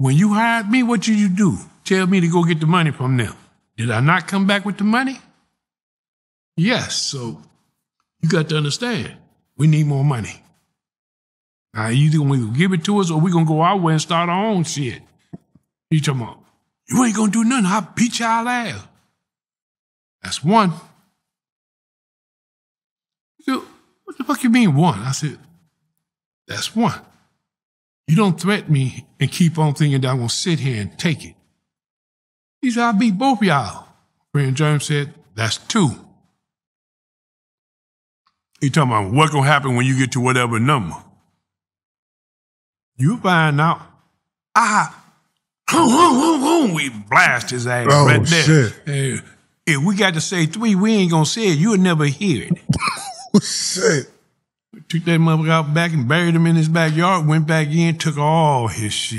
When you hired me, what did you do? Tell me to go get the money from them. Did I not come back with the money? Yes, so you got to understand, we need more money. Now, either gonna give it to us or we're gonna go our way and start our own shit. You talking about, you ain't gonna do nothing, I'll beat y'all ass. That's one. So, what the fuck you mean one? I said, that's one. You don't threaten me and keep on thinking that I'm gonna sit here and take it. He said, I'll beat both y'all. Friend James said, that's two. He talking about what gonna happen when you get to whatever number. You find out. Ah, we blast his ass Oh, right there. shit. If we got to say three, we ain't gonna say it. You'll never hear it. Shit. Took that motherfucker out back and buried him in his backyard, went back in, took all his shit.